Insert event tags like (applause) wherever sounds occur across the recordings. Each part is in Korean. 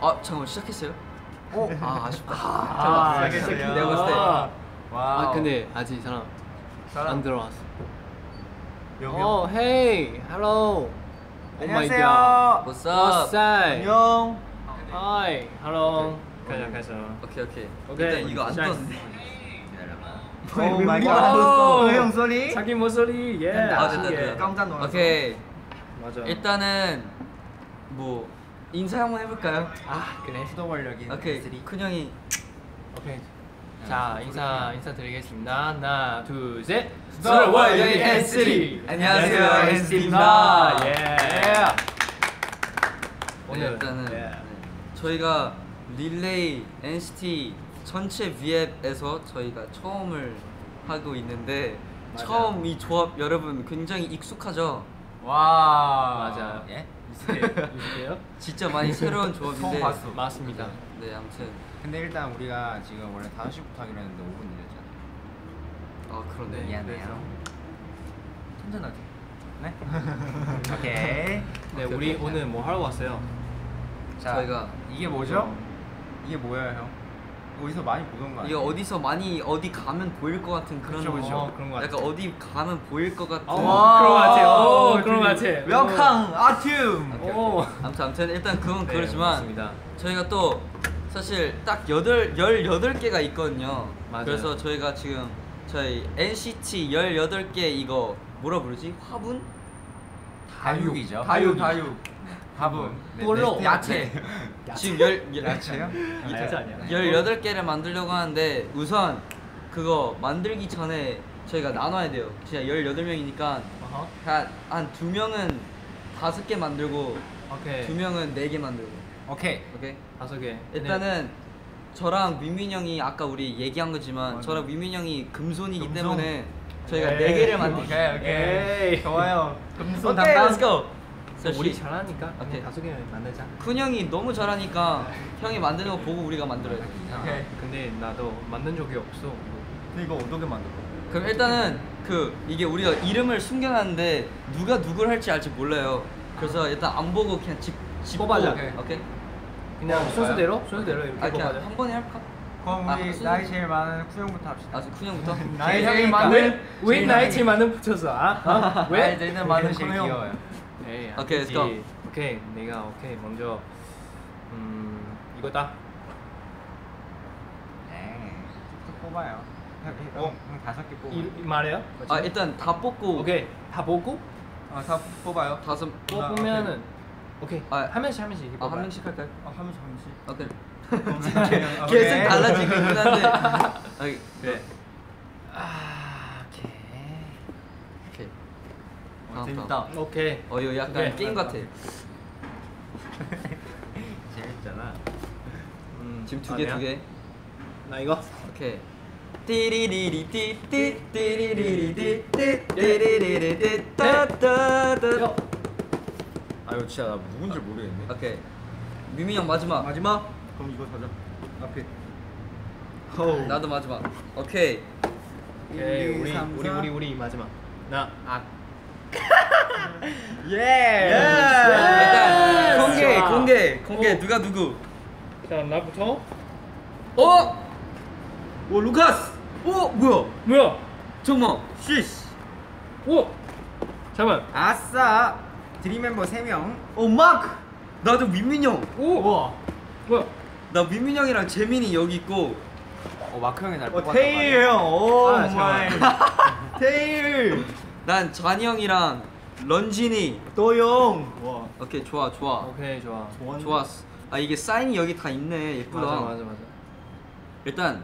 아 잠깐만 시작했어요? 오. 아 아쉽다. 아, 잠깐만. 시작했어요. 내가 봤을 때. 와. 아 근데 아직 사람 사람. 안 들어왔어. 여기. 어, hey, hello. 안녕하세요. What's up? What's up? 안녕. Hi, hello. 가자, 가자. 오케이 오케이. 오케이. 일단 이거 안. 떴네. Oh my God. 형 소리. 자기 목소리, 예. 아 됐다 예. 됐다. 깜짝 놀랐어. 오케이. 맞아. 일단은 뭐 인사 한번 해볼까요? 아 그래. 수도 권력이. 오케이. 큰 형이 오케이. 자 인사 인사 드리겠습니다. 하나, 둘, 셋. 수월 월요일 N3. 안녕하세요, N3입니다. 예. 오늘 오늘 일단은 예. 네. 저희가 릴레이 NCT 전체 V앱에서 저희가 처음을 하고 있는데 맞아요. 처음 이 조합 여러분 굉장히 익숙하죠? 와. 맞아요. 예? 유식해요? 진짜 많이 새로운 조합인데 처음 봤어. 맞습니다. 네 아무튼 근데 일단 우리가 지금 원래 5시부터 하기로 했는데 5분 늦었잖아. 아 그런데 미안해요. 천천하게. (laughs) 네? 오케이. 네, 우리 오늘 뭐 하러 왔어요? 자, 저희가 이게 뭐죠? 이게 뭐예요, 형? 어디서 많이 보던 거 이게 아니야? 어디서 많이 어디 가면 보일 것 같은 그런 그쵸, 그쵸. 어, 그런 것 약간 어디 가면 보일 것 같은 어, 와. 그런 것 같아요. 오, 그런 것 같아. Welcome. 오케이, 오. 오케이. 아무튼 아무튼 일단 그건 네, 그렇지만 맞습니다. 저희가 또 사실 딱 여덟 18개가 있거든요. 맞아요. 그래서 저희가 지금 저희 NCT 18개 이거 뭐라 부르지? 화분? 다육이죠. 다육 다육. 화분. 네, 볼로. 네, (laughs) 야채. 지금 열, (laughs) 열 야채요? 아, 진짜 아니야. 18개를 만들려고 하는데 우선 그거 만들기 전에 저희가 나눠야 돼요. 진짜 18명이니까 어허. 한두 명은 다섯 개 만들고 오케이. 두 명은 네 개 만들고. 오케이. 오케이? 다섯 개. 일단은 저랑 민민 형이 아까 우리 얘기한 거지만 맞아. 저랑 민민 형이 금손이기 금손. 때문에 저희가. 네 개를 만들. 오케이 오케이. 좋아요. 금손 오케이, 담당. let's go. 네. 우리 씨, 잘하니까 오케이. 개 만들자. 큰 형이 너무 잘하니까 형이 만드는 거 보고 우리가 만들어야 돼. 오케이. 근데 나도 만든 적이 없어. 근데 이거 어떻게 만들어? 그럼 일단은 그 이게 우리가 이름을 숨겨놨는데 누가 누구를 할지 알지 몰라요. 그래서 일단 안 보고 그냥 집, 집 뽑아자. 오케이. 오케이? 그냥 어, 순서대로 순서대로 이렇게 아 그냥 뽑아자. 한 번에 할까? 그럼 아, 우리 순서- 나이 제일 많은 쿠형부터 합시다. 아, 큰 형부터. (laughs) 나이 제일 많은- 왜 나이 제일 많은 붙였어? 아? 어? (laughs) 왜? 나이 제일 많은 제일 형. 귀여워요. 오케이, 아니지. let's go. 오케이, 내가 오케이 먼저 음 이거다. 네. 또 뽑아요. 형, 형, 어? 형 다섯 개 뽑아. 이, 이 말해요? 아 일단 다 뽑고 오케이 다 보고 아, 다 뽑아요. 다섯 뽑으면은 오케이 아, 한 명씩 한 명씩 이렇게 아, 한 뽑아요. 명씩 할까요? 아, 한 명씩 한 명씩. 오케이. 오케이. (laughs) 계속 달라지긴 한데. (laughs) 아, 그래. 아, 오케이. 오케이. 어, 다음, 재밌다. 오케이. 어 이거 약간 오케이. 게임 같아. (laughs) 재밌잖아. 음, 지금 두 개두 아니야? 개. 나 이거. 오케이. 띠리리리 띠띠 띠리리리 띠띠 띠리리리 띠따따따. 요. 아 이거 진짜 나 누군지 모르겠네. 오케이. 미미 형 마지막. 마지막. 그럼 이거 사자. 앞에. 나도 마지막. 오케이. 오케이 일, 우리 삼, 우리 사. 우리 우리 마지막. 나 아. 예. 일단 공개 좋아. 공개 공개 오. 누가 누구? 자 나부터. 어? 오 루카스. 오 뭐야? 뭐야? 잠깐만. 쉬스. 오. 잠깐. 아싸. 드림멤버 3명. 오 마크. 나도 민민 형. 오. 우와. 뭐야? 나 민민 형이랑 재민이 여기 있고. 어 마크 형이 날 어, 뽑았단 테일. 형. 오 아, 마이. (laughs) 테일. 난 잔이 형이랑 런진이. 도영. 와. 오케이 좋아 좋아. 오케이 좋아. 좋았네. 좋았어. 아 이게 사인이 여기 다 있네. 예쁘다. 맞아 맞아 맞아. 일단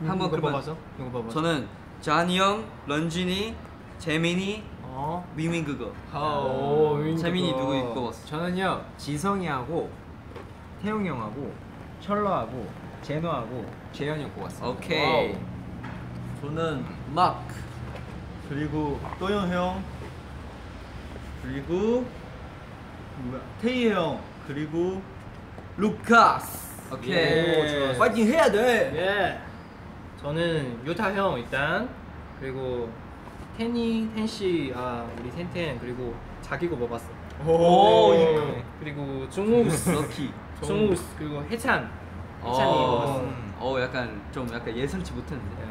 한번 누구 그러면? 누구 뽑았어? 저는 잔이 형, 런진이, 재민이, 어. 미민 그거. 오, 윈 재민이. 누구 뽑았어? 저는요 지성이하고 태용이 형하고 철러하고 제노하고 재현이 형 뽑았어요. 오케이. 저는 마크. 그리고 도영 형. 그리고 뭐야? 테이 형. 그리고 루카스. 오케이. 예. 파이팅 해야 돼. 예. 저는 요타 형 일단 그리고 텐이 텐씨 아 우리 텐텐 그리고 자기 거 뽑았어. 오, 네. 그리고 종우스, 럭키. 종우스 그리고 해찬, 어, 해찬이 먹었어. 어, 약간 좀 약간 예상치 못했는데.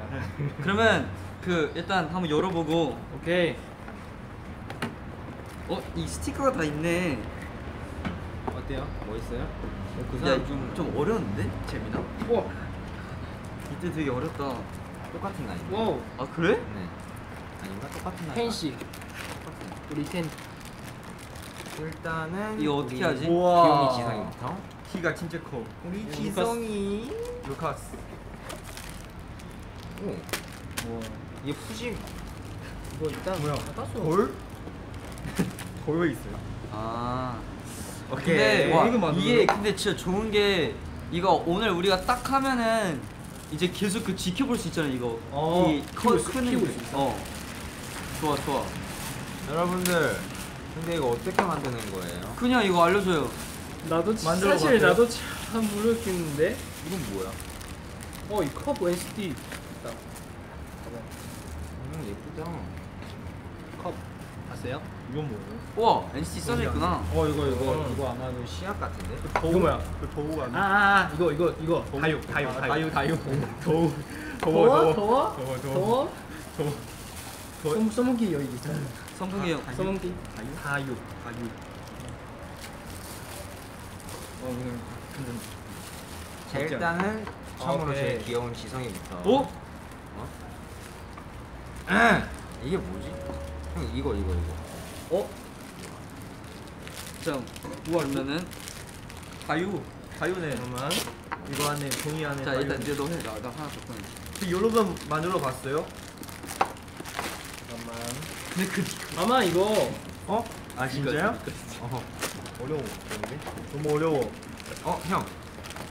그러면 그 일단 한번 열어보고 오케이. 어, 이 스티커가 다 있네. 어때요? 뭐 있어요? 그 야, 좀, 좀 어려운데? 재민아? 와, 이때 되게 어렵다. 똑같은 나이. 와우, 아, 그래? 네. 아닌가? 똑같은 나이. 펜씨, 우리 텐. 일단은 이거 어떻게 하지? 우와. 귀요미 지성이부터. 키가 진짜 커. 우리 루카스. 지성이. 루카스. 오. 와. 이게 푸짐. 이거 일단 뭐야? 받았어. 돌? (laughs) 돌왜 있어요? 아. 오케이. 근데 와? 이게 근데 진짜 좋은 게 이거 오늘 우리가 딱 하면은 이제 계속 그 지켜볼 수 있잖아 이거. 어, 이 커, 키울 수- 크는. 어. 좋아 좋아. 여러분들, 근데 이거 어떻게 만드는 거예요? 그냥 이거 알려줘요. 나도 사실 봤어요? 나도 참 모르겠는데. 이건 뭐야? 어, 이컵 NCT 있다. 음, 예쁘다. 컵 봤어요? 이건 뭐예요? 우와 NCT 써져 있구나. 어 이거 이거 어. 이거 아마 그 시약 같은데? 그 이거 뭐야? 그 도우 아, 아니야? 아, 아 이거 이거 이거 다육 다육 아, 다육 다육. (laughs) 도우. 더워. 더워 도우. 도우. 소- 소문기 여기 있잖아. 성풍이 형. 소문기 다육? 다육. 다육. 어 그냥. 일단은 처음으로 오케이. 제일 귀여운 지성이부터. 오? 어? 이게 뭐지? 형 이거 이거 이거. 어? 자, 우와 그러면은 다육. 다육네. 잠깐만. 이거 안에 종이 안에. 자. 일단 이제 너 해. 나, 나 하나 더 꺼내. 그 여러분 만들어 봤어요? 잠깐만. 근데 그 아마 이거 어? 아 진짜요? 어, 어려워. 어려운데? 너무 어려워. 어 형.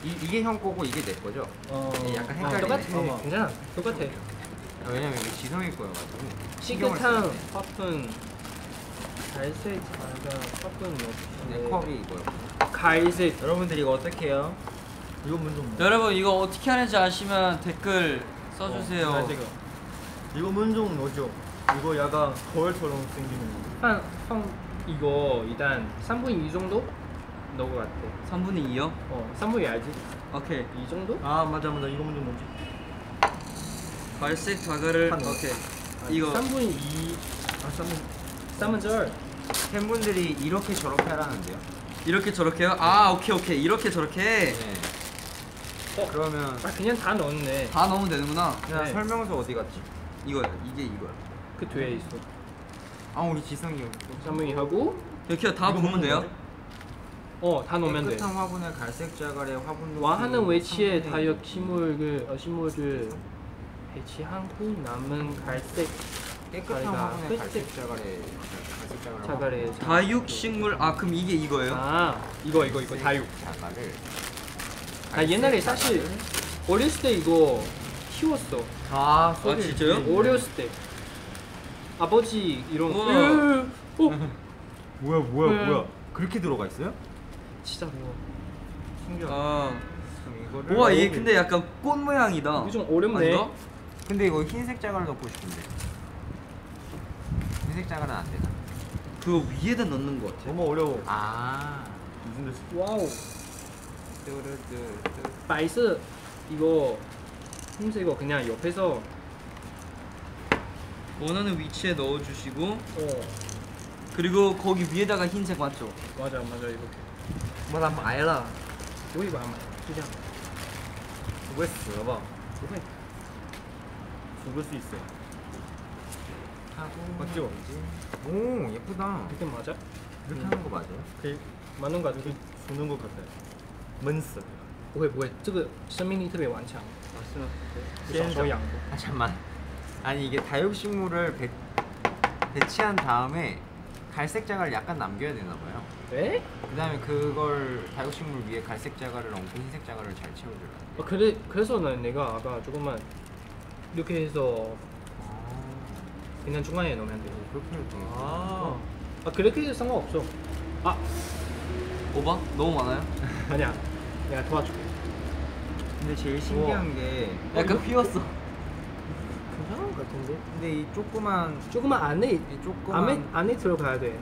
이, 이게 형 거고 이게 내 거죠? 어 약간 어, 헷갈리네. 똑같아. 아마. 괜찮아. 똑같아. 아, 왜냐면 이게 지성이 거여가지고. 신경을 시계탕 써야 돼. 화분 갈색 자가 화분 내 이렇게 컵이 이거요. 갈색 여러분들 이거 어떻게 해요? 이거 문좀 여러분 이거 어떻게 하는지 아시면 댓글 써주세요. 어, 갈색이요. 이거 문종 뭐죠? 이거 약간 거울처럼 생기는 거. 한, 형 이거 일단 3분의 2 정도 넣을 것 같아 3분의 2요? 어 3분의 2 알지? 오케이. 이 정도? 아 맞아 맞아 이거 문종 뭐지? 갈색 자갈을 한 거. 오케이. 아니, 이거 3분의 2아 쌈은 3분 절 팬분들이 이렇게 저렇게 하라는데요. 이렇게 저렇게요? 아 오케이 오케이 이렇게 저렇게 네. 어? 그러면 아 그냥 다 넣었네 다 넣으면 되는구나. 야, 네. 설명서 어디 갔지? 이거야 이게 이거야. 그 뒤에 있어 아 우리 지성이 여기 또 3분의 2 하고 이렇게 다 이거 보면 돼요? 어다 넣으면 돼 깨끗한 화분에 갈색 자갈에 화분 와 하는 외치에 삼분의 다역 식물을 어, 식물을 배치한 후 남은 갈색 깨끗한 자리가 화분에 갈색 자갈에 갈색 자갈에 자갈에 다육 식물 아 그럼 이게 이거예요? 아 이거 이거 이거 다육 자갈을 아 옛날에 사실 어렸을 때 이거 키웠어 아 아 진짜요? 어렸을 때 아버지 이런 우와. 으, 어 (laughs) 뭐야 뭐야 네. 뭐야 그렇게 들어가 있어요? 진짜 매워 신기하다 아 우와 얘 근데 약간 꽃 모양이다. 이거 좀 어렵네. 아닌가? 근데 이거 흰색 자갈 넣고 싶은데. 흰색 자갈은 안 되나? 그 위에다 넣는 거 같아. 너무 어려워. 아. 무슨 뜻? Wow. 뚜루뚜뚜. Nice 이거 흰색거 그냥 옆에서. 원하는 위치에 넣어주시고. 어. 그리고 거기 위에다가 흰색 맞죠? 맞아 맞아 이렇게. 뭐 mãi là 여기 봐 그냥 왜 써봐 이거 죽을 수 있어 하고 맞죠? 오 예쁘다 이렇게 맞아? 이렇게 음. 하는 거 맞아요? 그 맞는 거 같아 주는 것 같아 문스 不会不会这个生命力特别顽强 네. 小时候养的 아 잠만 아니 이게 다육식물을 배, 배치한 다음에 갈색 자갈을 약간 남겨야 되나 봐요 에? 그 다음에 그걸 다육식물 위에 갈색 자갈을 얹고 흰색 자갈을 잘 채워줘야 돼 어, 그래, 그래서는 내가 아까 조금만 이렇게 해서 그냥 중간에 넣으면 돼 그렇게 해도 돼 아, 아 그렇게 해도 상관없어 아 오바? 너무 많아요? (laughs) 아니야 내가 도와줄게 근데 제일 신기한 게 약간 휘었어. 괜찮은 것 같은데 근데 이 조그만 조금만 안에 이 조그만 안에 안에 들어가야 돼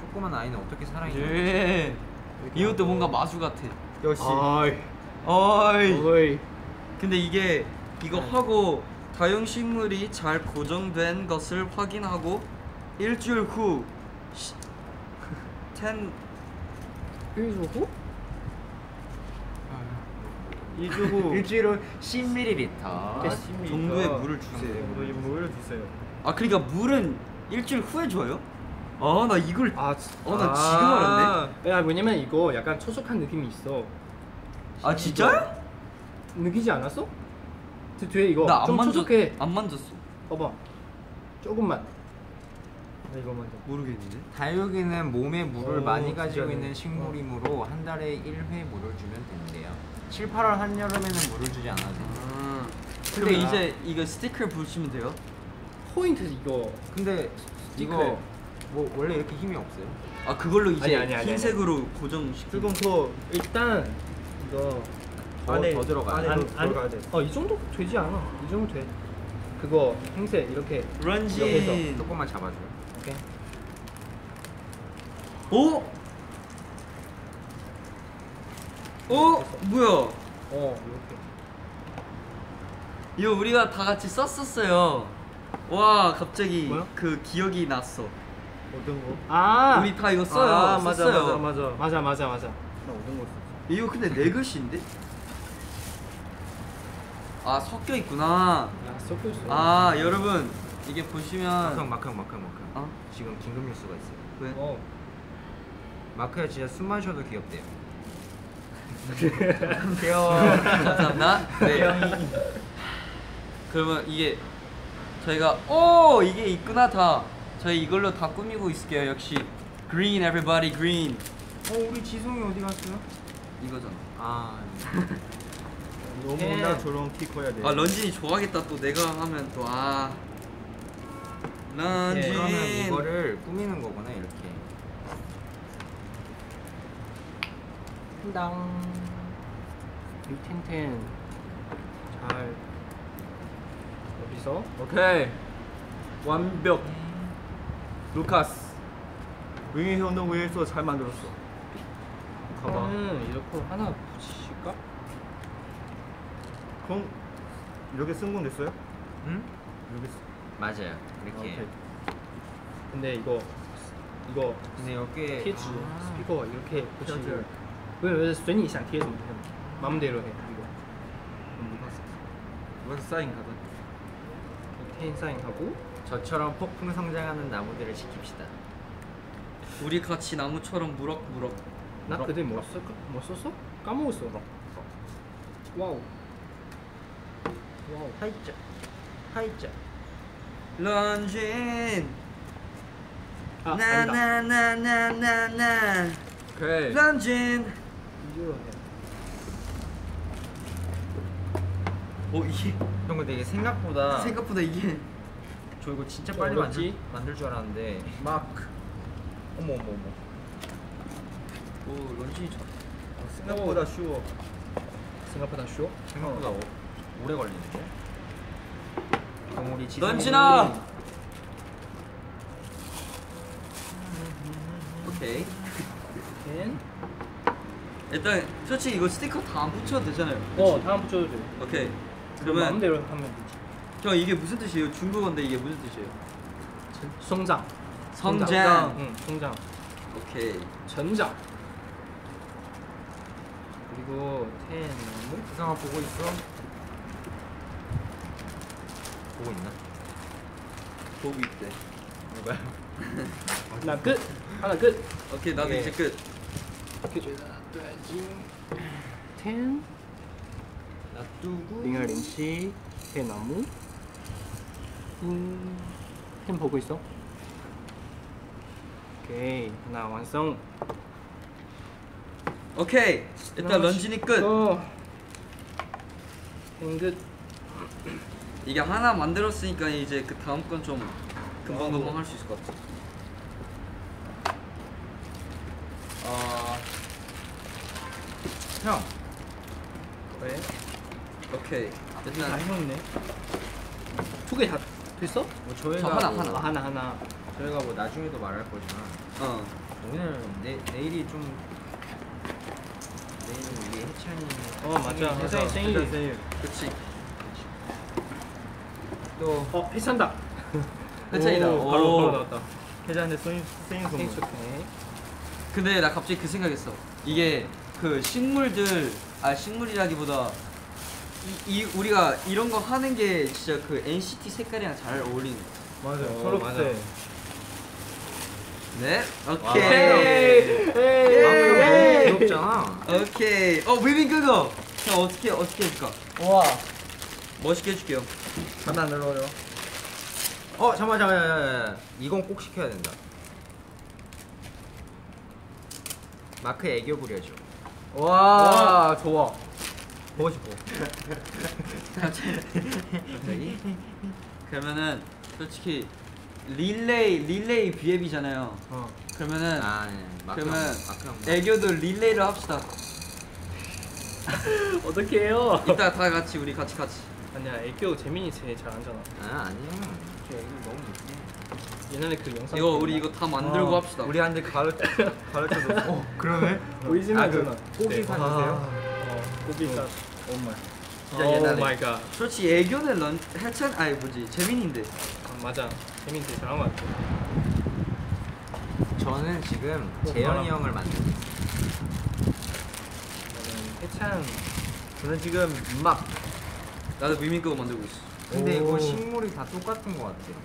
조그만 아이는 어떻게 살아있는 거지? 예. 이것도 뭔가 마수 같아. 역시 어이. 어이 근데 이게 이거 네. 하고 다용식물이 잘 고정된 것을 확인하고 일주일 후 시- (laughs) 텐 1주 후? 2주 후 (laughs) 일주일 후 10ml 아, 10ml 정도의 물을 주세요. 정도의 물을 주세요. 아 그러니까 물은 일주일 후에 줘요? 아 나 이걸 아, 어, 나 지금 알았네. 야 왜냐면 이거 약간 촉촉한 느낌이 있어 아 진짜요? 느끼지 않았어? 저 뒤에 이거 나 안 좀 만졌 촉촉해 안 만졌어. 봐봐 조금만 나 이거 먼저. 모르겠는데. 다육이는 몸에 물을 오, 많이 가지고 진짜네. 있는 식물이므로 한 달에 1회 물을 주면 된대요 7, 8월 한여름에는 물을 주지 않아도 돼요 아. 근데 이제 이거 스티커 붙이면 돼요? 포인트 이거 근데 이거. 뭐 원래 이렇게 힘이 없어요? 아 그걸로 이제 아니, 아니, 아니, 흰색으로 고정시키. 조금 더 일단 이거 더, 안에- 더 들어가요 안에 안, 더 들어가야 돼. 어 이 정도 되지 않아 이 정도 돼 그거 흰색 이렇게. 옆에서 조금만 오케이 오? 어? 뭐야? 어 이렇게 이거 우리가 다 같이 썼었어요. 와 갑자기 뭐야? 그 기억이 났어. 어떤 거? 아 우리 다 이거 써요. 아, 맞아 썼어요. 맞아 맞아. 맞아 맞아 맞아 나 어떤 거 썼어? 이거 근데 내 (laughs) 글씨인데? 아 섞여 있구나. 야 섞여 있어 아 여러분 이게 보시면 마크형 마크형 마크형 마크형 어? 지금 긴급 뉴스가 있어요 왜? 어 마크야 진짜 숨만 쉬어도 귀엽대요 (laughs) 귀여워. 감사합니다. 네. 그러면 이게 저희가 오 이게 있구나 다. 저희 이걸로 다 꾸미고 있을게요. 역시 green everybody green 어 우리 지성이 어디 갔어요? 이거잖아. 아 너무나 저런 키 커야 돼. 아 런쥔이 좋아하겠다 또 내가 하면 또 아. 런쥔. 그러면 이거를 꾸미는 거구나 이렇게 당 유텐텐 잘 여기서 오케이 완벽. 루카스. 윙이 형도 위해서 잘 만들었어. 봐봐. 이거는 이렇게 하나 붙이 실까? 그럼 이렇게 쓴 건 됐어요? 응? 이렇게 쓰... 맞아요 이렇게 오케이. 근데 이거 이거 근데 여기에 贴纸 아, 스피커 이렇게 붙이고 펴줄. 왜随你想贴什么贴什么 마음대로 해 이거 그럼 루카스. 루카스 사인 가자. 텐 사인하고 저처럼 폭풍 성장하는 나무들을 지킵시다 우리 같이 나무처럼 무럭무럭. 나 그럼. 그때 뭐 썼, 뭐 썼어? 까먹었어 와우 와우 하이짜 하이짜 런쥔. 아 나나나나나나. 오케이. 런쥔. 오 이게 형 근데 이게 생각보다 생각보다 이게 저 이거 진짜 좀 빨리 만들? 만들 줄 알았는데 마크. 어머 어머 어머 오 런쥔이 잘. 생각보다 쉬워. 생각보다 쉬워? 생각보다 오, 오래 걸리는데 그럼 우리 지성이- 런쥔아. 오케이. 텐 일단 솔직히 이거 스티커 다 안 붙여도 되잖아요. 어 그치? 다음 붙여도 돼 오케이. 그러면 마음대로 하면 되지 형 이게 무슨 뜻이에요? 중국어인데 이게 무슨 뜻이에요? 성장 성장. 응 성장 오케이. 전장 그리고 텐 나무 지성아 보고 있어? 보고 있나? 보고 있대. 누가요? (laughs) 나 끝. 하나 끝. 오케이 나도 예. 이제 끝. 오케이 놔두고. 링아린치 대나무. 음. 템 보고 있어. 오케이 하나 완성. 오케이 일단 런쥔이 끝. 어. 끝. 이게 하나 만들었으니까 이제 그 다음 건 좀 금방 금방 할 수 있을 것 같아. 어... 형 왜? 오케이. 다 일단 해놓네 두 개 다 됐어? 뭐 저희가 저 하나, 뭐, 하나. 아, 하나 하나 저희가 뭐 나중에도 말할 거지만 어 오늘 내 내일이 좀 내일은 우리 해찬이 어 맞아. 해찬이 생일. 생일. 그렇지. 또 어. 해찬이다. (laughs) 오, 바로 오. 바로 나왔다. 생일 생일 선물. 근데 나 갑자기 그 생각했어. 이게 그 식물들 아 식물이라기보다 이, 이 우리가 이런 거 하는 게 진짜 그 NCT 색깔이랑 잘 어울리는 거. 맞아. 어, 초록색. 네. 와. 오케이. 아 그럼 너무 귀엽잖아. (laughs) 오케이. 어 위빙 그거. 형 어떻게 어떻게 해줄까? 와. 멋있게 해줄게요. 하나 늘어요. 어 잠깐만 잠깐만 잠깐만. 이건 꼭 시켜야 된다. 마크 애교 부려줘. 와, 좋아. 보고 싶어. 갑자기. 그러면은 솔직히 릴레이 릴레이 V앱이잖아요. 어. 그러면은 아 네. 마크 그러면 마크. 애교도 릴레이로 합시다. (laughs) 어떻게 해요? 이따 다 같이 우리 같이 같이. 아니야 애교 재민이 제일 잘하잖아. 아 아니야. 저 애교 너무 못해. 옛날에 그 영상. 이거 우리 이거 다 만들고 어, 합시다. 우리한테 가르쳐 가르쳐 줬어. 어, 그러네. 보이지만 아, 그. 고기 네. 사 주세요. 어 고기 사. 엄마. 진짜 오 옛날에. My God. 솔직히 애교는 런 해찬 아니 뭐지 재민인데. 아, 맞아. 재민 제일 잘한 것 같아. 저는 지금 어, 재현이. 형을 만들고 있어요. 저는 해찬. 저는 지금 막 나도 윈윈 그거 만들고 있어. 근데 오. 이거 식물이 다 똑같은 것 같아요.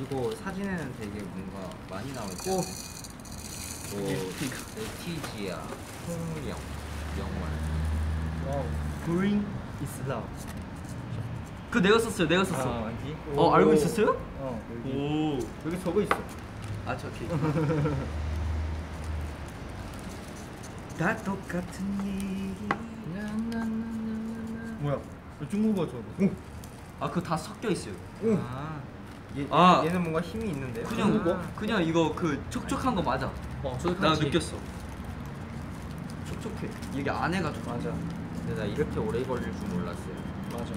이거 사진에는 되게 뭔가 많이 나오죠. 뭐 레티지아, 홍령, 영월. Wow. Green is love. 그 내가 썼어요. 내가 썼어. 아? 어 알고 있었어요? 어, 여기. 오. 여기 적어 있어. 아 저기. (laughs) 다 똑같은 얘기. 뭐야? 중국어 적어. 아 그거 다 섞여 있어요. 아, 얘, 아. 얘는 뭔가 힘이 있는데요? 그냥 뭐, 아. 그냥 이거 그 촉촉한 거 맞아. 어 저도 나. 느꼈어. 촉촉해. 이게 안에가 좀 맞아. 근데 나 이렇게 오래 걸릴 줄 몰랐어요. 맞아.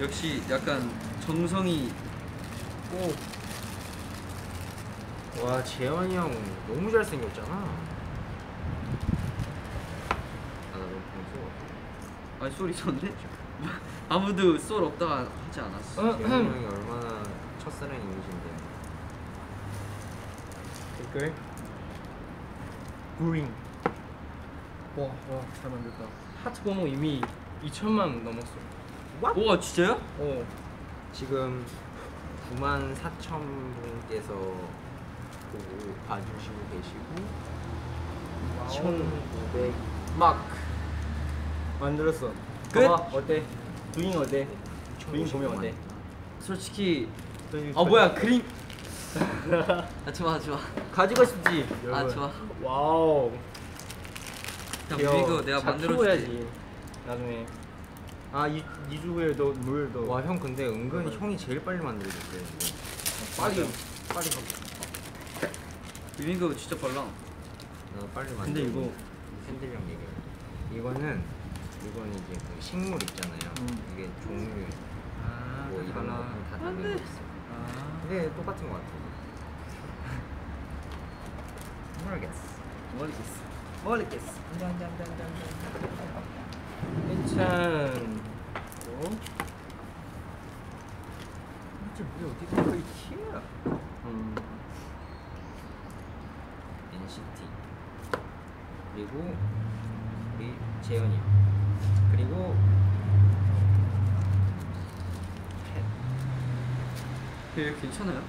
역시 약간 정성이 오. 와 재현이 형 너무 잘생겼잖아. 아, 나 너무 평소. 아니 소리 좋은데? 아무도 쏠 없다가 하지 않았어. 어? 형이 얼마나 첫사랑 이미지인데. 댓글. Green. 와, 와, 잘 만들다. 하트 번호 이미 2천만 넘었어. 우와 진짜요? 어. 지금 9만 4천 분께서 보고 봐주시고 계시고 1,500막 만들었어. 끝? 봐봐, 어때? Green 어때? Green 보면 어때? 솔직히 아 뭐야 그림 아 좋아 좋아 가지고 싶지. 아 여러분. 좋아 와우. 야. 이거 내가 잘 만들어줄게. 나중에. 아, 이 2주 후에 너물 더. 와형 근데 은근히 형이 제일 빨리 만들어줬어요 이거. 빨리. 빨리 가. 비빔 그거 진짜 빨라 나 빨리 만들. 근데 이거 샌들 형 얘기해. 이거는 이건 이제 그 식물 있잖아요. 음. 이게 종류 아 뭐 이런. 거다 다른 거 있어. 아 근데 똑같은 거 같아. 모르겠어. 모르겠어 모르겠어 해찬. 또. 진짜 우리 어디 가고 있지? 음. NCT 그리고 우리 재현이 그리고 이게 괜찮아요?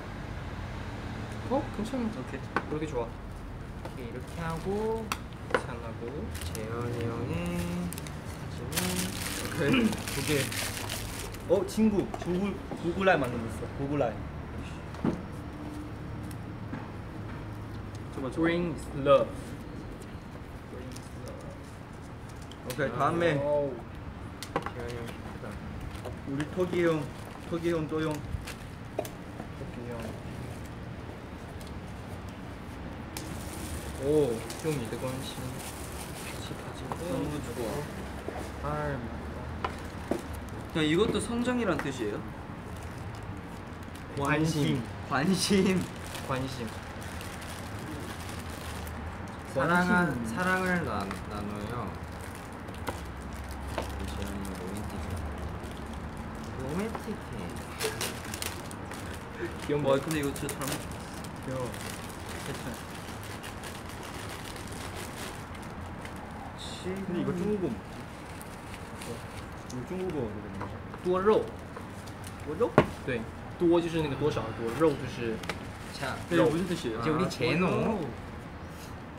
어? 괜찮아. 오케이 그렇게 좋아. 이렇게 이렇게 하고 해찬하고. 재현이 형의 사진은 오케이. 두 개. 어, 친구. 구글 구글라이 만들었어. 구글라이. 저거 저거 Bring love. 오케이. 다음에 형. 우리 토기 형, 토기 형, 또형 토끼 형. 오, 좀 이득원 씨. 같이 가지고. 너무 좋아 아, 그냥 이것도 성장이란 뜻이에요? 관심. 관심 관심. 사랑한 사랑을 나, 나눠요. 지연이 로맨틱해. 로맨틱해. 귀여운 와 거. 근데 이거 진짜 잘 먹. 귀여워. 근데 이거 중국어 뭐지? 이거 중국어거든요. 多肉，多肉？对，多就是那个多少的多，肉就是。 자, 네, 이거 무슨 뜻이에요? 이제 우리 제노.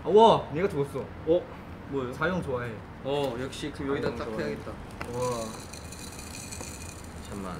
아, 와, 내가 들었어. 어? 뭐예요? 자영 좋아해. 어 역시 그럼 여기다 딱 좋아해. 해야겠다. 와. 잠만.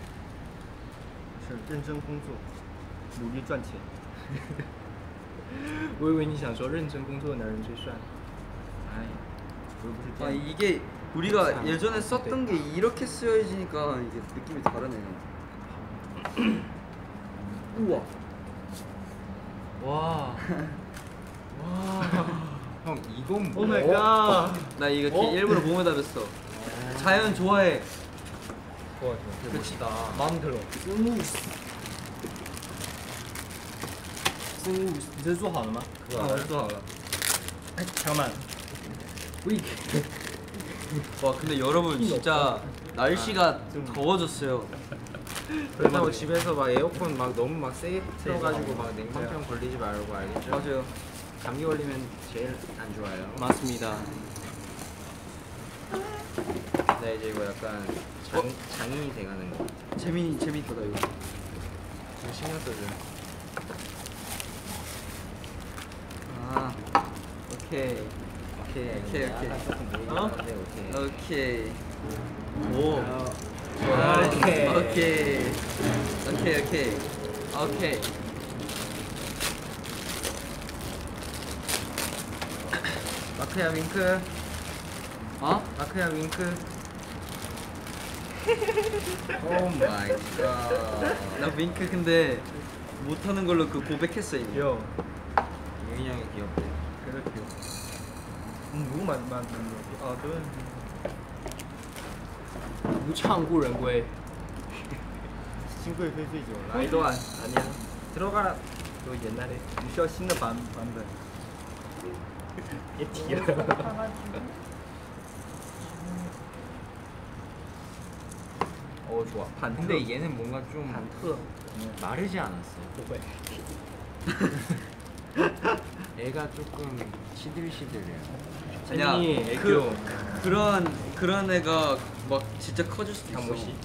是认真工作，努力赚钱。我以为你想说认真工作的男人最帅。哎，我又不是这 (laughs) 아 样。 이게 우리가 예전에 썼던 게 이렇게 쓰여지니까 이게 느낌이 다르네. (clears throat) 우와. 와. (laughs) 와. 형 이건 오 뭐야? 마이 갓. 나 이거 어? 일부러 몸에다 뺐어. 자연 좋아해. 좋아, 좋아. 되게 멋있다. 마음 들어. 你这是做好了吗？ 아, 어, 좋아. 아, 잠깐만. 우리 와 근데 여러분 진짜 날씨가 좀- 더워졌어요. 그렇다고 집에서 막 에어컨 막 너무 막 세게 틀어가지고 막 냉방병 걸리지 말고 알겠죠? 맞아요. 감기 걸리면 제일 안 좋아요. 맞습니다. 네 이제 이거 약간 장, 장인이 돼가는 거. 재미 재밌다 이거. 좀 신경 써줘. 아 오케이 오케이. 오케이, 오케이. 어? 오케이. 오. 아, 오케이. 오케이 오케이 오케이 오케이. 마크야 윙크. 어? 마크야 윙크. Oh my God 나 윙크 근데 못하는 걸로 그 고백했어 이미. 귀여워. 윈윈 형이 귀엽대. 그래 귀여워. 음, 누구 만, 만, 만, 아, 저는 무창구ren구에 친구의 회수이죠 라이도안 아니야. 들어가라. 너 옛날에 유쇼 신는 반, 반들. 얘 뒤에 어 좋아. 반 근데 얘는 뭔가 좀 반투 마르지 않았어. 어, 뭐야. (laughs) 애가 조금 시들시들해요. 아니 그, 그, 그런 그런 애가 막 진짜 커질 수도 있어. 강모씨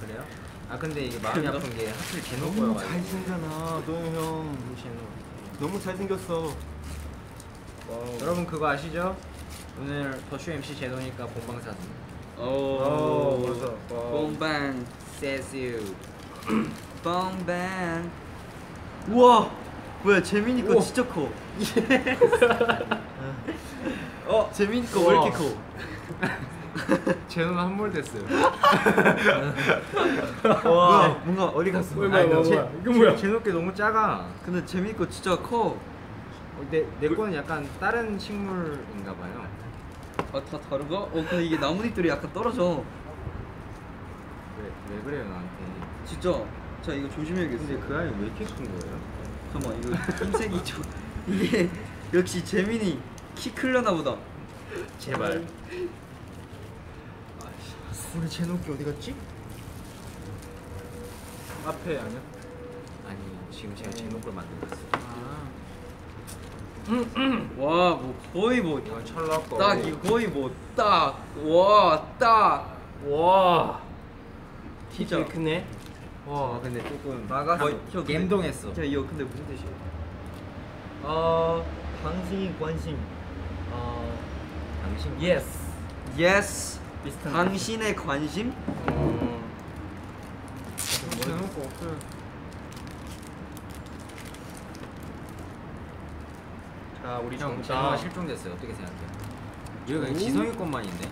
그, 래요? 아 근데 이게 마음이 아픈 게 하필 걔노 보여가지고. 잘생겼잖아 너형. 너무 잘생겼어. 여러분 그거 아시죠? 오늘 더쇼 MC 제노니까 본방 사수. 오, 어, 맞아. Says you. (clears throat) 뽕방. 우와 뭐야 재민이 거 우와. 진짜 커. (laughs) 어 재민이 거 왜. 이렇게 커? 제노는 한몰 됐어요. 와 뭔가 어디 갔어? 뭐야, 뭐야, 제- 뭐야. 이거 뭐야? 제노께 너무 작아. 근데 재민이 거 진짜 커. 어, 내, 내 거는 약간 다른 식물인가 봐요. 아 다 다른가? 어 근데 이게 나뭇잎들이 약간 떨어져. 왜, 왜 그래요 나한테? 진짜. 자 이거 조심해야겠어. 근데 그 아이 왜 이렇게 큰 거예요? 잠깐만 이거 흰색이 좀 (laughs) 이게 역시 재민이 키 클려나 보다. 제발. 우리 제노께 어디 갔지? 앞에 아니야? 아니 지금 제가 제노 걸 만들고 있어요. 와 뭐 거의 뭐 거. 딱 이거 거의 뭐 뭐딱와딱 와. 진짜. 크네. 와 근데 조금 형, 근데- 갬동했어. 야 이거 근데 무슨 뜻이야? 어, 당신이 관심. 어. 당신. Yes. Yes. 비슷한 당신의 관심? 어. 제노 거 없어요. 우리 형. 제노가 실종됐어요. 어떻게 생각해요? 이거 그냥 지성이 것만인데.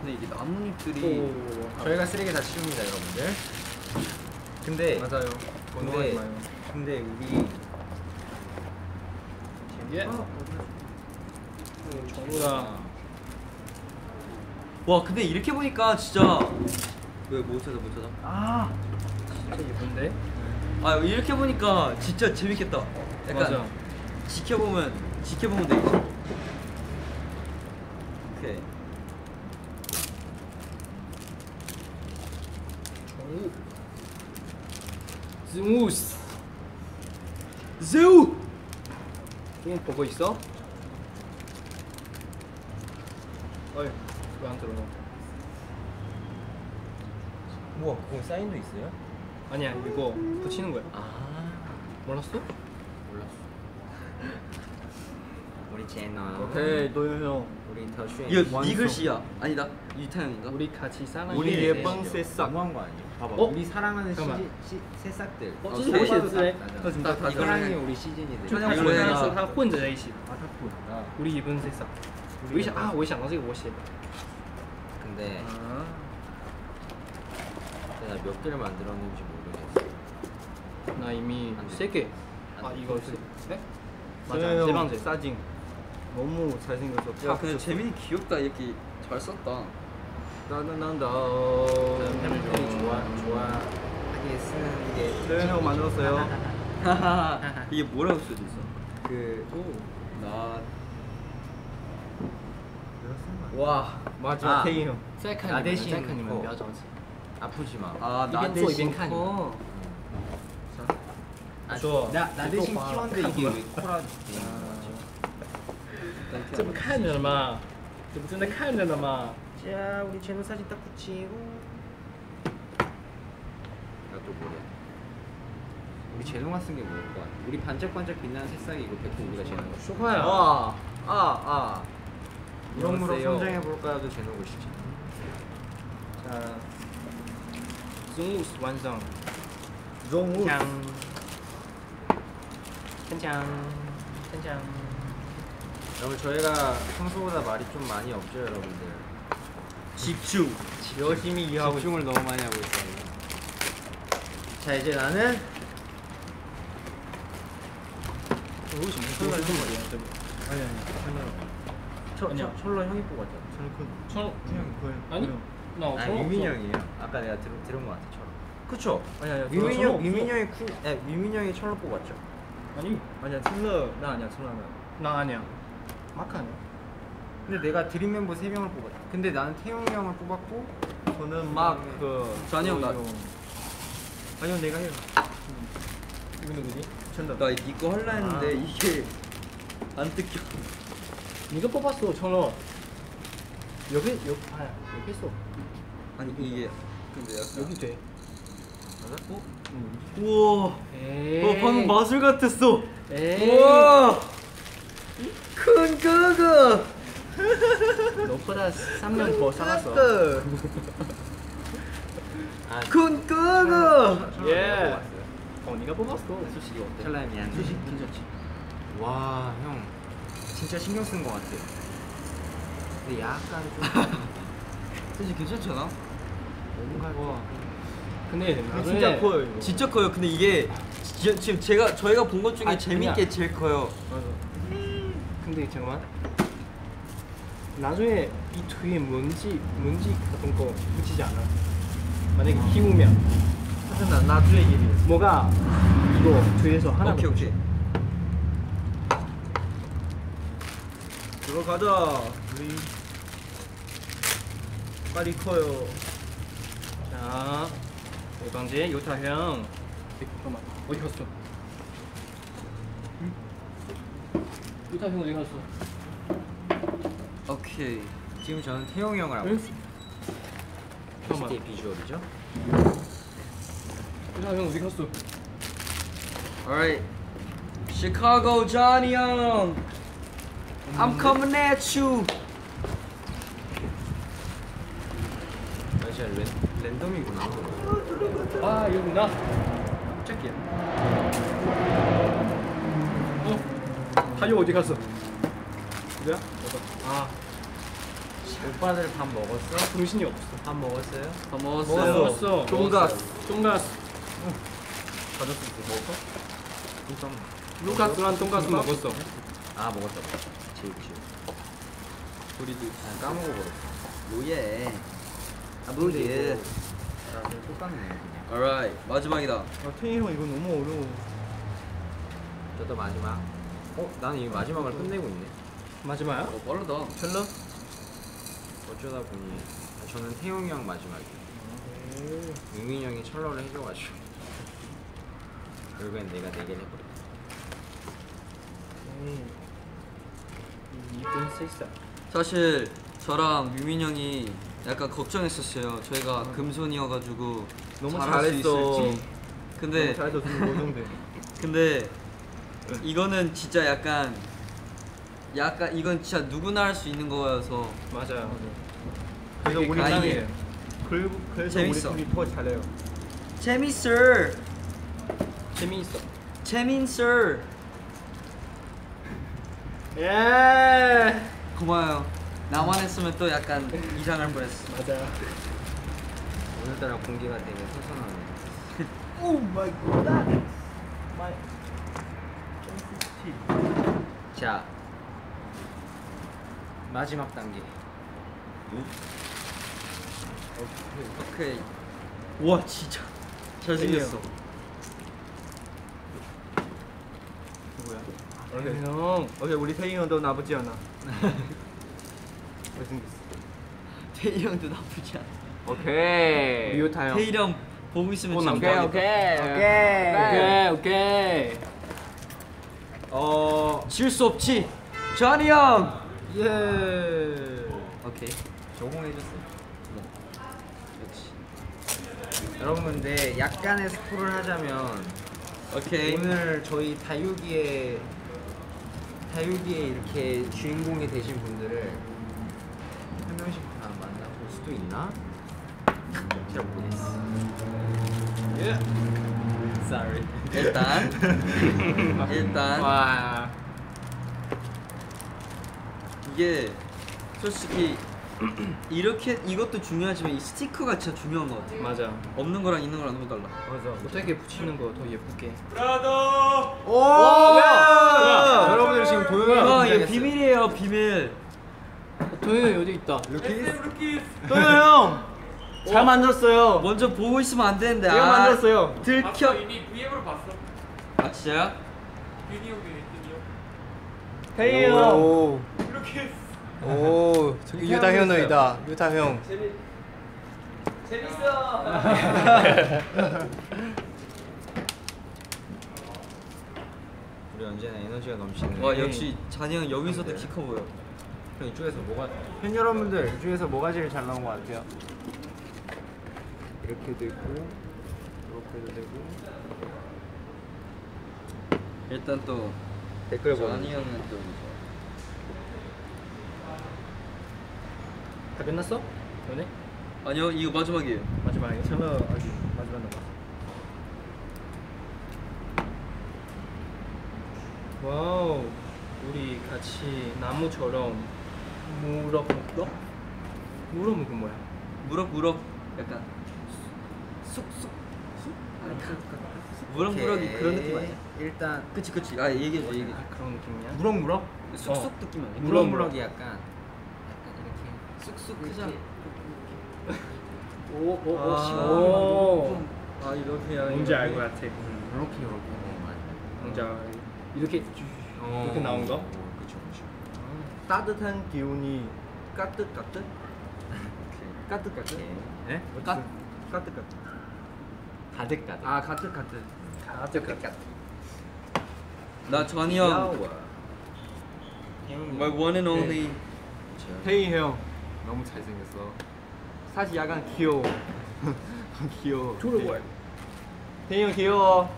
근데 이게 나뭇잎들이 오. 저희가 쓰레기 다 치웁니다, 여러분들. 근데 맞아요. 근데 마요. 근데 우리 예. 정우다. 와 근데 이렇게 보니까 진짜 왜못 찾아 못 찾아 아 진짜 예쁜데? 아 이렇게 보니까 진짜 재밌겠다 약간 맞아. 지켜보면 지켜보면 되겠지 오케이 정우. 스무스. ze우 좀 보고 있어? 어이 왜안 들어? 우와, 그거 사인도 있어요? 아니야 이거 붙이는 거야. 아, 몰랐어? 몰랐어. (laughs) 우리 제노. 오케이 도현 형. 우리 더 슈. 이거 네 글씨야 아니다 유타형인가? 우리 같이 사는 우리 게 예쁜 돼. 새싹. 너무한 거 아니에요? 봐봐. 어? 우리 사랑하는 잠깐만. 시지, 시, 새싹들. 어, 어, 어, 셋이 셋이 어, 진짜 다 사랑이 이거는- 우리 시즌이 就 돼. 他 이거 混 내가- 的是他混着在一起。 아, 다 보인다. 우리 입은 세상. 我一想啊，我一想到这个我写的。 근데 아. 내가 몇 개를 만들었는지 모르겠어. 나 이미 안 돼. 세 개. 아 이거 네? 맞아 제방제 싸징 너무 잘생겨서 야 근데 재민이 귀엽다. 이렇게 잘 썼다. 나나난다. 팬분들이 좋아 좋아. 이게 쓰는 게. 소연이 형 만들었어요. (laughs) 이게 뭐라고 써져 있어? 그오나. 와. 맞아. 태희 형. 셀카님 셀카님 뼈 아프지 마. 아, 나대신 코. 你们。 어. 아, 좋아. 나, 나 대신 또 봐. 키웠는데 이게 왜 코라 되는 거지? 这不看着了吗？这不正在看着呢吗？ 자, 우리 제노 사진 딱 붙이고. 나또 뭐래? 우리 제노가 쓴 게 뭐일 것 같아? 우리 반짝반짝 빛나는 새싹이 이거 100% 우리가 제노. 说话呀！ 와. 아 아. 무럭무럭 안녕하세요. 성장해 볼까도 제노 글씨지. 자, 스무스 완성. 정우. 짱. 짠짠. 짠짠. 여러분 저희가 평소보다 말이 좀 많이 없죠 여러분들? 집중. 열심히 일하고 집중을 너무 많이 하고 있어요. 자 이제 나는 여기 지금 설라 형 말이야? 아니 아니 아니야. 철라 형이 뽑았죠 저는 그 철라 그냥 그, 그 아니? 그 나 아니 유민 형이에요. 아까 내가 들, 들은 거 같아 철. 그쵸? 아니 아니 민형 유민 형이 쿨 네, 유민 형이 철로 뽑았죠. 아니, 아니야 틸러 나 아니야 틸러 나. 나 아니야. 마크 아니야. 근데 내가 드림 멤버 3명을 뽑았죠. 근데 나는 태용이 형을 뽑았고 저는 마크. 잔이 형, 나- 아니요 내가 해요. 이거 누구지? 챈다. 나 이거 할라 했는데 이게 안 뜯겨 네가 뽑았어, 천러. 여기 여기 아 여기 있어. 아니 이게 근데 약간 여기 돼. 어? 우와. 어 방금 마술 같았어 에이. 우와 큰 그거 너보다 3년 더 살았어. 아, 큰 그거 예. 어, 네가 뽑았어. 솔직히 어때? 철러야 미안. 솔직히 괜찮지? 와, 형 진짜 신경 쓴 거 같아. 근데 약간 좀 솔직히 괜찮잖아? 너무 갈거 근데 나중에 진짜 커요 이거. 진짜 커요 근데 이게 지, 지금 제가 저희가 본 것 중에 아, 재밌게 그냥- 제일 커요 맞아. 근데 잠깐만. 나중에 이 뒤에 먼지 먼지 같은 거 붙이지 않아. 만약에 키우면 하여튼 나 나중에 얘기해. 뭐가 이거 뒤에서 하나 오케이 오케이 들어가자. 우리 빨리 커요. 자, 오 방제 요타 형. 잠깐만 어디 갔어? 응? 요타 형 어디 갔어? 오케이 지금 저는 태용이 형을 하고 응? 있어요. 잠깐만. 비주얼이죠. 요타 형 어디 갔어? Alright Chicago Johnny 형 I'm coming at you 나 진짜 랜, 랜덤이구나. 아 여기구나. 깜짝이야. 어? 타요 어디 갔어? 그래야? 아 오빠들 밥 먹었어? 정신이 없어. 밥 먹었어요? 다 먹었어. 먹었어요. 먹었어. 돈가스. 가졌을 때 먹었어? 루카스랑 돈가스 먹었어. 아 먹었다. 지우. 우리도 아, 까먹어 버렸어. 뭐예? 아 뭐예? 아, 똑같네. Alright 마지막이다. 아 태희 형 이거 너무 어려워. 저도 마지막. 어? 나는 이 마지막을 끝내고 있네. 마지막이야? 어 빠르다. 텔러? 어쩌다 보니 아, 저는 태용이 형 마지막이에요. 유민이 형이 철러를 해줘가지고 결국엔 내가 네 개를 해버렸어. 이분 세이사. 사실 저랑 유민 형이 약간 걱정했었어요. 저희가 금손이어가지고 너무 잘할 수 잘했어. 있을지. 근데 잘해서 정도. (laughs) 근데 이거는 진짜 약간 약간 이건 진짜 누구나 할 수 있는 거여서 맞아요. 그래서 우리 팀이 그리고 그래서 재밌어. 우리 팀이 더 잘해요. 재밌어, 재미있어. 재밌어. 예. 고마워요. 나만 했으면 또 약간 이상할 뻔했어. 맞아요. 오늘따라 공기가 되게 선선하네. Oh my God. My. 자 마지막 단계. 오케이. 와 진짜 잘생겼어. 누구야? 오케이. 형. 오케이 우리 태희 형도 나쁘지 않아. (laughs) 잘생겼어. 태희 형도 나쁘지 않아. 오케이. 리오타 형. 태희 형 보고 있으면 오, 진짜 오케이, 웃기겠다. 오케이. 오케이 오케이. 어, 질수 없지. 전이 형. 예. 오케이. 적응해줬어. 역시. 여러분 근데 약간의 스포를 하자면 오케이. 오늘 저희 다육이의 다육이의 이렇게 주인공이 되신 분들을 수도 있나? 잘 모르겠어. 예. Sorry. 일단 (laughs) 일단 와. 이게 솔직히 이렇게 이것도 중요하지만 이 스티커가 진짜 중요한 것 같아. 맞아. 없는 거랑 있는 거랑 너무 달라. 맞아. 어떻게 붙이는 거 더 예쁘게. 오! 야! 여러분들 지금 도영이 아, 이거 비밀이에요, 비밀. 도현이 어디 있다. 도현 형. 잘 만들었어요. 먼저 보고 있으면 안 되는데. 제가 아, 만들었어요. 들켜. 이미 VM으로 봤어. 아 진짜요? 비디오 비디오. 태희 형. 오, 이렇게 했어. 오, 저기 유타 현우이다. 유타 형. 재미 재밌어. 우리 언제나 에너지가 넘치는 와 역시 잔이 형 여기서도 키 커 보여. 형 이쪽에서 뭐가 팬 여러분들 이쪽에서 뭐가 제일 잘 나온 것 같아요? 이렇게도 있고 이렇게도 되고 일단 또 댓글 잔이 형은 또다 끝났어? 연애? 아니요 이거 마지막이에요. 마지막에 참여 아직 마지막 남았어. 와우. 우리 같이 나무처럼 물어 먹어? 물어 먹은 뭐야? 무럭 무럭 약간 쑥쑥 쑥? 가- 가- 무럭무럭이 그런 느낌 아니야? 일단 그치 그치 아 얘기해줘 얘기해. 아, 그런 느낌이야? 무럭무럭? 쑥쑥 어. 느낌 아니야? 무럭무럭. 무럭무럭이 약간 약간 이렇게 쑥쑥 크잖아. 오오오 아, 오. 아 이렇게 해야 뭔지 알 것 같아. 이렇게 이렇게 어, 맞아. 뭔지 알. 이렇게 어. 이렇게 나온 거? 그쵸 그쵸. 따뜻한 기운이 까뜩 까뜩? 까뜩 까뜩? 오케이. 네? 까- 까뜩 까뜩. 가득 가득. 아 가뜩 가뜩. 가득 가득. 나 전이 형 my one and only 태희 형 너무 잘생겼어. 사실 약간 귀여워. (laughs) 귀여워. 졸업을. 태희 형 귀여워.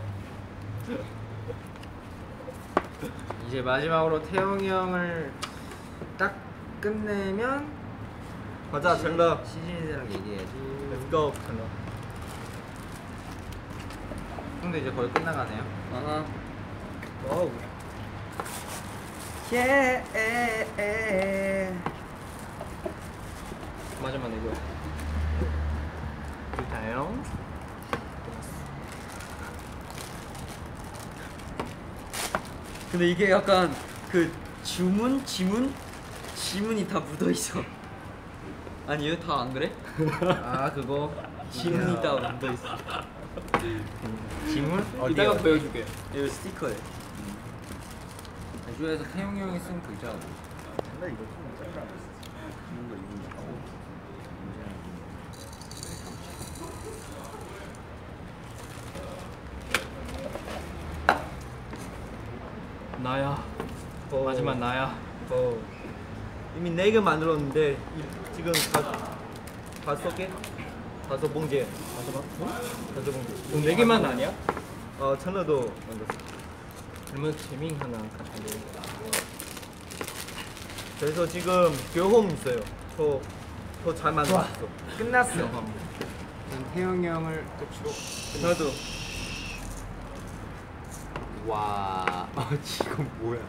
이제 마지막으로 태용이 형을 딱 끝내면 가자 젤라. 시즌이랑 얘기해야지. Go 젤라. 형도 이제 거의 끝나가네요. 아하 wow. 예. 마지막. 유타 형. 근데 이게 약간 그 주문 지문 지문이 다 묻어 있어. 아니요 다 안 그래? 아 그거 지문이 다 묻어 있어. 지문? 이따가 보여줄게. 이거 스티커에. 제주에서 태용이 형이 쓴 글자고. 나야. 어. 마지막 나야. 어. 이미 네 개 만들었는데 이- 지금 다 다섯 개, 다섯 봉지, 다섯 번, 다섯 봉지. 그럼 네 개만 아니야? 어, 천어도 만들었어. 그러면 재밍 하나 같이 내. 그래서 지금 교홈 있어요. 저, 더잘 만들었어. 끝났어. 전 태용이 형을 끝으로. 저도 와, (laughs) 아, 이거 뭐야?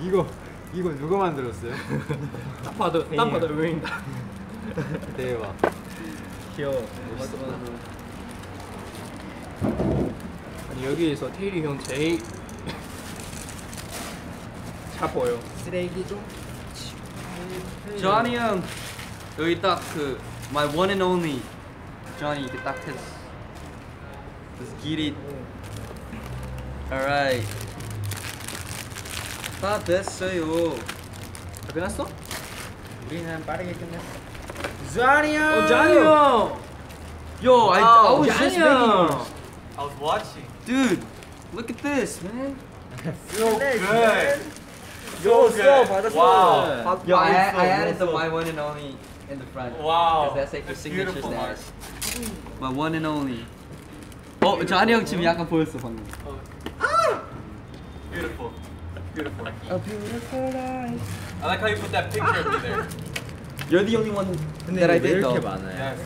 이거 이거 누가 만들었어요? (laughs) 딱 봐도 딱 봐도 의외인다. (laughs) 대박. 귀여워. 아니 여기에서 테일이 형 제일 (laughs) 잘 보여. 쓰레기 좀. 조니 형 여기 딱 그 my one and only 조니 이렇게 딱 했어. Let's get it. Alright. 다 됐어요. 다 끝났어? 우리는 빠르게 끝냈어. 자니 형. 어 자니 형. Yo, I, I was just 자니 making 형. I was watching. Dude, look at this, man. So good. 요, 써, 받았어. Wow. 받- Yo, I, I added the my one and only in the front. Wow. That's like That's signature beautiful, Mark. stash. My one and only. 어, 조니 형 지금 약간 보였어 방금. Beautiful. Beautiful. A beautiful life. I like how you put that picture of me there. You're the only one that I 왜 did though. Yes.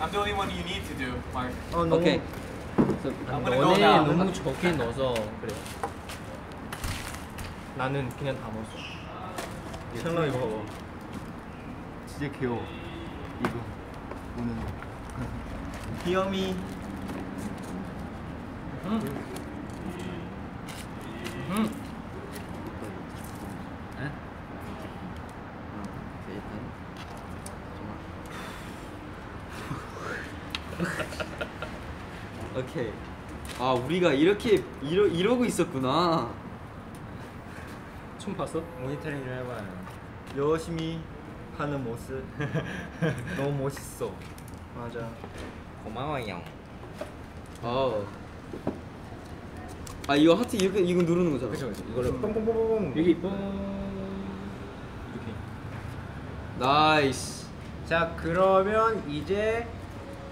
I'm the only one you need to do, Mark. 어, 너무 Okay. I'm gonna go now. 너무 적게 넣어서 그래. 나는 그냥 다 먹었어. 찰나 이거 봐봐. 진짜 귀여워. 이거 오는 거. 귀염이. 음. 에? 오케이, 일단. 오케이. 아 우리가 이렇게 이러 이러고 있었구나. 춤 봤어? 모니터링 좀 해봐요. 열심히 하는 모습 (laughs) 너무 멋있어. 맞아. 고마워요. 어. 아 이거 하트 이렇게 이거 누르는 거잖아. 그쵸 그쵸. 이거를 뽕뽕뽕뽕뽕. 여기 뽕 이렇게. nice. 자 그러면 이제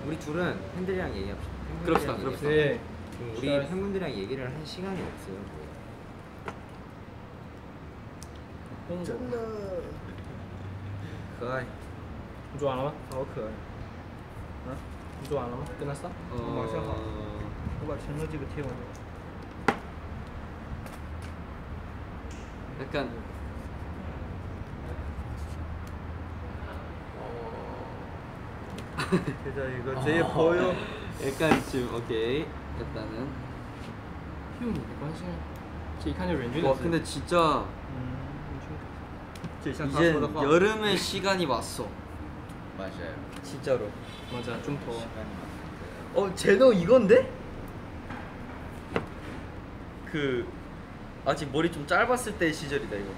우리 둘은 팬들이랑 얘기합시다. 그럽시다, 그럽시다. 네. 지금 우리 좋아요. 팬분들이랑 얘기를 할 시간이 없어요. 뽕. 可爱. 좋아 안 하나? 好可爱。 좋아 안 하나? 끝났어? 어. 马上好我把陈乐这个贴完。 약간 (laughs) 그래서 이거 제일 보여. 약간 지금 오케이. 했다는 키우는 관심. 제 이칸이 왠지. 와 근데 진짜 음, 이제 여름의 시간이 왔어. 맞아요. 진짜로. 맞아 좀 더. 어 제노 이건데? 그 아직 머리 좀 짧았을 때 시절이다 이거.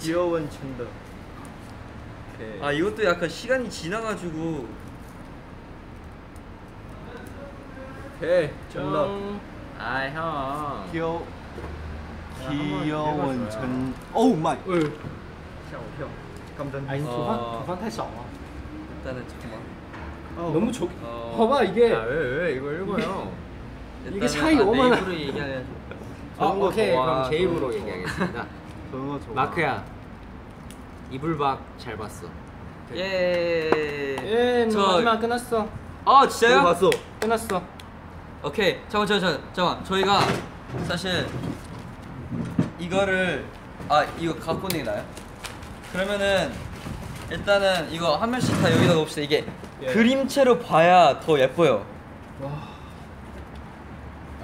귀여운 춘다. 아 이것도 약간 시간이 지나가지고 오케이. 춘더. 짠. 아 형. 귀여 한번 귀여운 읽어줘요. 전. 오우 마이. 呃， 샤오표. 감전. 哎，你头 어. 发头发太少了， 일단은 잠깐만. 너무 적. 어. 봐봐 이게. 아왜왜 이거 읽어요? 이게 일단은 차이 아, 얼마나- 내 입으로 얘기해야지. (laughs) 아 좋은 거 오케이 좋아, 그럼 제 좋은 입으로 거 좋아. 얘기하겠습니다. (laughs) 좋은 거 좋아. 마크야. 이불박 잘 봤어. 예. 예, 저- 마지막 끝났어. 아 이거 진짜요? 봤어. 끝났어. 오케이 잠깐 잠깐 잠깐 저희가 사실 이거를 아 이거 갖고 있는 게 나요? 그러면은 일단은 이거 한 명씩 다 여기다 놓읍시다. 이게 예. 그림체로 봐야 더 예뻐요.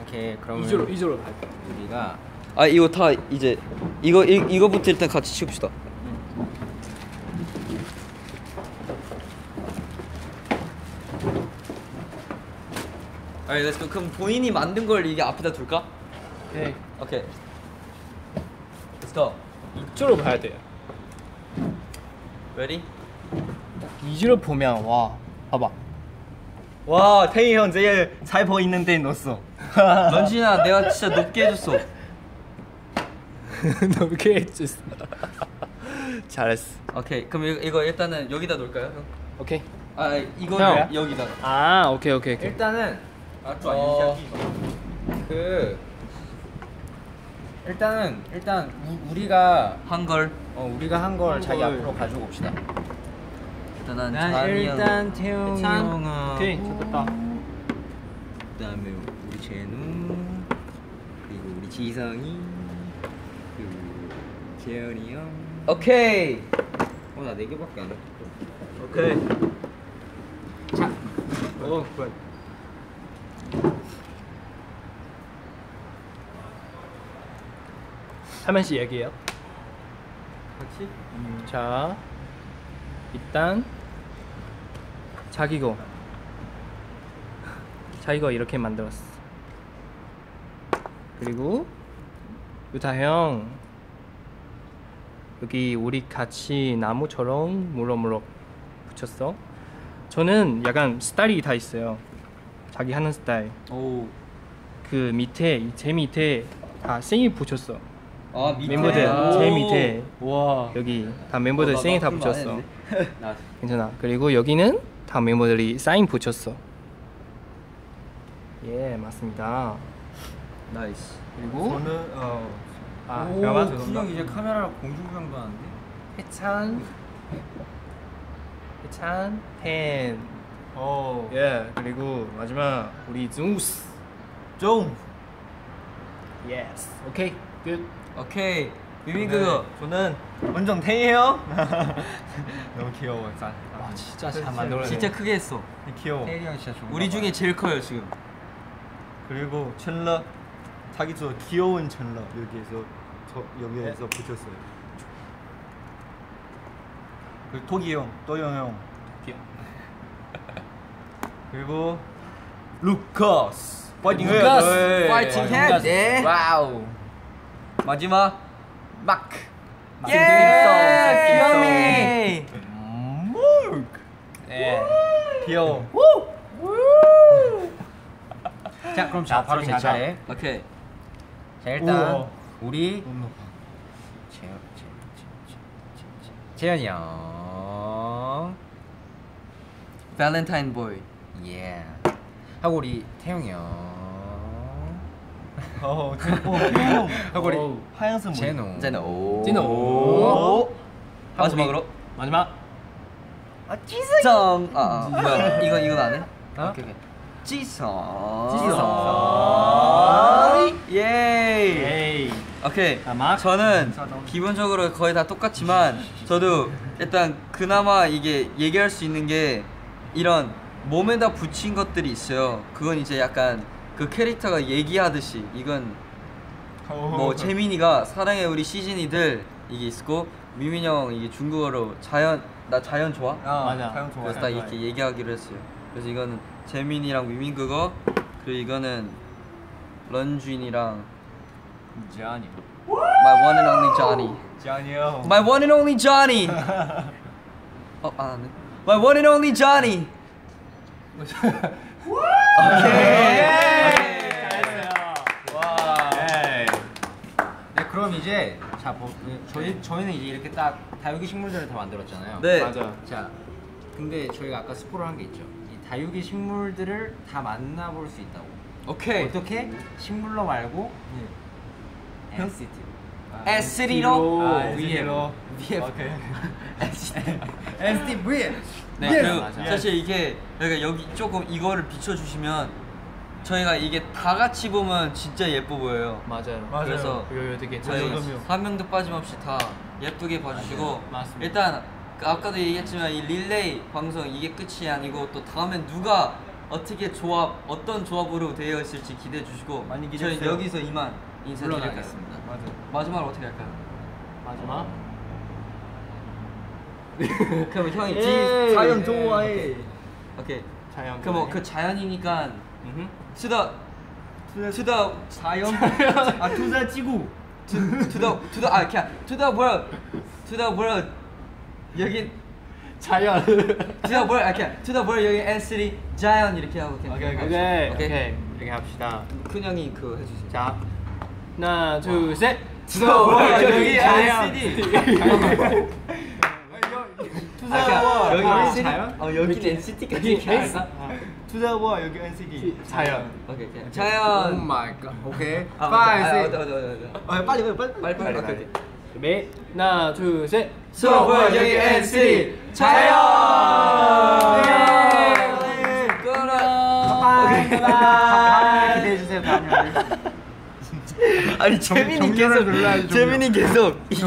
오케이 그러면 이주로 이주로 갈게. 우리가 아 이거 다 이제 이거 이, 이거부터 일단 같이 치웁시다. 알겠어 그럼 본인이 만든 걸 이게 앞에다 둘까? 오케이. 오케이. Go. 이주로 봐야 돼요. Ready? 이주로 보면 와 봐봐 와 태희 형 제일 잘 보이는데 넣었어. (laughs) 런쥔아 내가 진짜 높게 해줬어. (laughs) 너무 해줬어 (laughs) 잘했어 오케이 그럼 이거, 이거 일단은 여기다 놓을까요? 형? 오케이 아 이거를 형. 여기다. 아 오케이 오케이 오케이. 일단은 아좀 어, 아니지. 그 일단은 일단 우, 우리가 한걸 어, 우리가 한 걸 자기 앞으로 가지고 옵시다. 일단은 난. 일단 태용 찬? 형은 오케이 좋다. 그다음에 우리 재ኑ 그리고 우리 지성이 그리고 재현이 형. 오케이. 어나 네 개밖에 안 해. 오케이. 자, 오 그래. 한 명씩 얘기해요. 같이? 자 일단 자기 거 자기 거 이렇게 만들었어. 그리고 유타 형 여기 우리 같이 나무처럼 무럭무럭 붙였어. 저는 약간 스타일이 다 있어요 자기 하는 스타일 오. 그 밑에 제 밑에 다 생일 붙였어 아 밑에. 멤버들 오. 제 밑에 와. 여기 다 멤버들 어, 나- 생일 (laughs) 나다 붙였어 괜찮아. 그리고 여기는 다 멤버들이 사인 붙였어. 예, 맞습니다. nice. 그리고 저는 어. 아, 오, 잠깐만. 준영 이제 카메라 공중부양도 하는데. 해찬, 해찬, 펜. 어. 예, 그리고 마지막 우리 즈우스. 좀. yes. 오케이, 끝. 오케이. 네, 그거. 저는 형. (laughs) 너무 귀여워. 짠. 와, 진짜 잘 만들었네. 진짜 크게 했어. 귀여워. 태일이 형 진짜 좋은. 우리 중에 제일 커요 지금. 그리고 첼라 자기 저 귀여운 첼라 여기에서 저 여기에서 붙였어요. 그리고 토기 형, 도영 형. 귀여워. 그리고 루카스. 파이팅 해. 루카스, 네. 파이팅 해. 루카스. 네. wow. 마지막. 막. 예. 귀여미. 귀여미. 예. 귀여워. (laughs) 자, 그럼 자, 바로 제 차례. 오케이. 자, 일단 우와. 우리 재현, 재현, 재현. 재현이 형. 발렌타인 보이. 예. 하고 우리 태용이 형. 어, 오, 형. 하고 우리. 하얀색 머리. 제노. 오. 오. 오. 마지막으로. 마지막. 점. 아, 아 뭐야? (laughs) 이거 이건 안 해? 어? 오케이 오케이. 지성. 지성. 예이. 에이. 오케이. 자, 막. 저는 기본적으로 거의 다 똑같지만 저도 일단 그나마 이게 얘기할 수 있는 게 이런 몸에다 붙인 것들이 있어요. 그건 이제 약간 그 캐릭터가 얘기하듯이 이건 뭐 재민이가 사랑해 우리 시즌이들 이게 있고 미민 형 이게 중국어로 자연 나 자연 좋아? 아, 맞아. 사용 좋아. 그래서 딱 이렇게 얘기하기로 했어요. 그래서 이거는 재민이랑 미민 그거 그리고 이거는 런쥔이랑 재현이. my one and only Johnny. 형. My one and only Johnny. (laughs) 어, 안 하네. My one and only Johnny. 네, 그럼 이제 자, 뭐, 그, 저희 저희는 이제 이렇게 딱 다육이 식물들을 다 만들었잖아요. 네. 맞아. 자, 근데 저희가 아까 스포를 한 게 있죠. 이 다육이 식물들을 다 만나볼 수 있다고. 오케이. 어떻게? 식물로 말고 NCT. SCT로. 아, VF. VF. 오케이. (laughs) NCT VF. 네. 그리고 맞아. 사실 이게 그러니까 여기 조금 이거를 비춰 주시면 저희가 이게 다 같이 보면 진짜 예뻐 보여요. 맞아요. 맞아요. 그래서 이거 되게 저희. 한 명도 빠짐없이 다 예쁘게 봐주시고 맞습니다. 일단 아까도 얘기했지만 이 릴레이 방송 이게 끝이 아니고 또 다음엔 누가 어떻게 조합 어떤 조합으로 되어 있을지 기대해 주시고 많이 기대해 저희 주세요. 여기서 이만 인사드리겠습니다. 맞아. 마지막으로 어떻게 할까요? 마지막. (laughs) 그럼 형이 예. 뒤 자연 좋아해. 오케이. 자연. 그럼 뭐그 자연이니까. 투더 투더 자연. 아 투자 지구. 투더 투더 아 그냥 투더 뭐야 투더 뭐야 여기 자연. 투더 뭐야 아 그냥 투더 뭐야 여기 N3 자연 이렇게 하고 그냥 오케이, 오케이. 오케이. 이렇게 합시다. 큰 형이 그거 해주세요. 자. 하나, 둘, 셋. 투더 뭐야 여기 자연. N3 (laughs) 투자 여기 와 N3 자연. 어 여기 NCT까지 이렇게 할까? 투자 와 여기 NCT. 자연. 오케이 오케이 오 자연 마이 갓. 오케이. 아, 오케이. 아. 아 빨리 빨리 빨리. 빨리 빨리 오케이 준비. 하나, 둘, 셋. 뭐야 여기 N3 자연 바이 끊어 바이. 기대해 주세요 다음에. 아니 재민이 계속 재민이 계속 이게